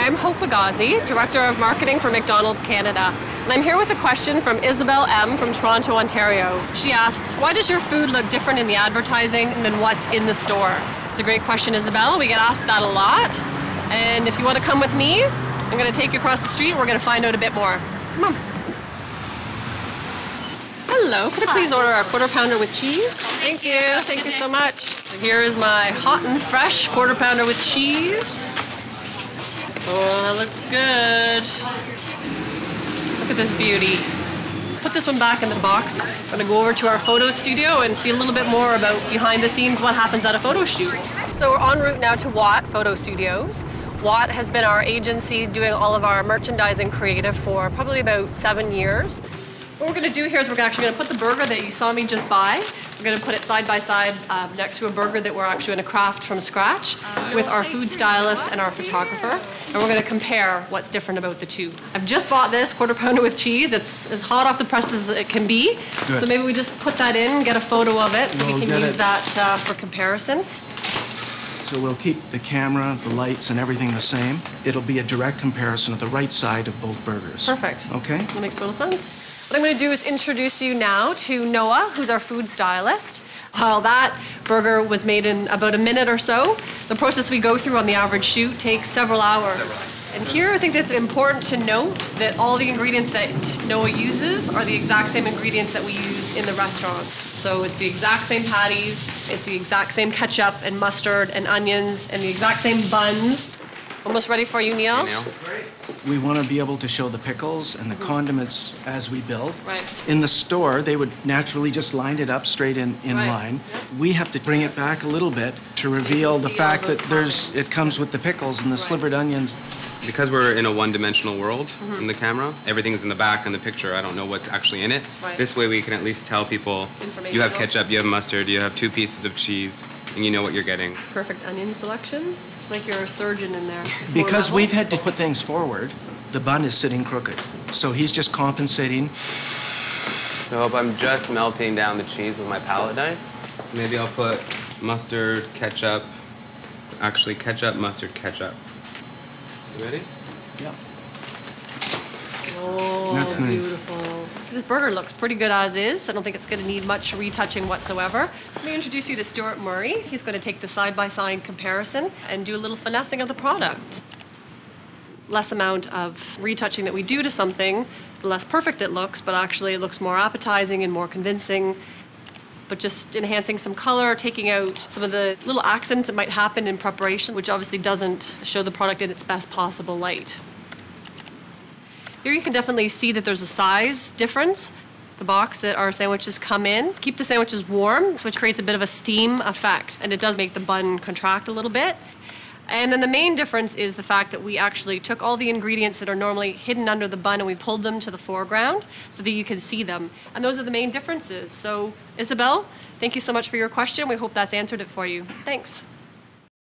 Hi, I'm Hope Bagozzi, Director of Marketing for McDonald's Canada. And I'm here with a question from Isabel M. from Toronto, Ontario. She asks, Why does your food look different in the advertising than what's in the store? It's a great question, Isabel. We get asked that a lot. And if you want to come with me, I'm going to take you across the street. We're going to find out a bit more. Come on. Hello, could I please order a quarter pounder with cheese? Thank you, thank you so much. So here is my hot and fresh quarter pounder with cheese. Oh, that looks good. Look at this beauty. Put this one back in the box. I'm gonna go over to our photo studio and see a little bit more about behind the scenes what happens at a photo shoot. So we're en route now to Watt Photo Studios. Watt has been our agency doing all of our merchandising creative for probably about seven years. What we're going to do here is we're actually going to put the burger that you saw me just buy, we're going to put it side by side um, next to a burger that we're actually going to craft from scratch with our food stylist and our photographer. And we're going to compare what's different about the two. I've just bought this quarter pounder with cheese. It's as hot off the press as it can be. Good. So maybe we just put that in, get a photo of it so We'll we can use it. that uh, for comparison. So we'll keep the camera, the lights, and everything the same. It'll be a direct comparison of the right side of both burgers. Perfect. Okay? That makes total sense. What I'm going to do is introduce you now to Noah, who's our food stylist. While that burger was made in about a minute or so, the process we go through on the average shoot takes several hours. And here I think it's important to note that all the ingredients that Noah uses are the exact same ingredients that we use in the restaurant. So it's the exact same patties, it's the exact same ketchup and mustard and onions, and the exact same buns. Almost ready for you, Neil? Neil? We want to be able to show the pickles and the condiments as we build. Right. In the store, they would naturally just line it up straight in, in Right. line. We have to bring it back a little bit to reveal the fact that there's it comes with the pickles and the slivered onions. Because we're in a one-dimensional world Mm-hmm. in the camera, everything's in the back in the picture. I don't know what's actually in it. Right. This way, we can at least tell people you have ketchup, you have mustard, you have two pieces of cheese, and you know what you're getting. perfect onion selection. It's like you're a surgeon in there. It's Because we've had to put things forward, the bun is sitting crooked. So he's just compensating. So hope I'm just melting down the cheese with my palette knife. Maybe I'll put mustard, ketchup. Actually, ketchup, mustard, ketchup. You ready? Yep. Oh, That's nice. This burger looks pretty good as is. I don't think it's going to need much retouching whatsoever. Let me introduce you to Stuart Murray. He's going to take the side-by-side comparison and do a little finessing of the product. Less amount of retouching that we do to something, the less perfect it looks, but actually it looks more appetizing and more convincing. But just enhancing some color, taking out some of the little accents that might happen in preparation, which obviously doesn't show the product in its best possible light. Here you can definitely see that there's a size difference. The box that our sandwiches come in. Keep the sandwiches warm, which creates a bit of a steam effect, and it does make the bun contract a little bit. And then the main difference is the fact that we actually took all the ingredients that are normally hidden under the bun and we pulled them to the foreground so that you can see them. And those are the main differences. So, Isabel, thank you so much for your question. We hope that's answered it for you. Thanks.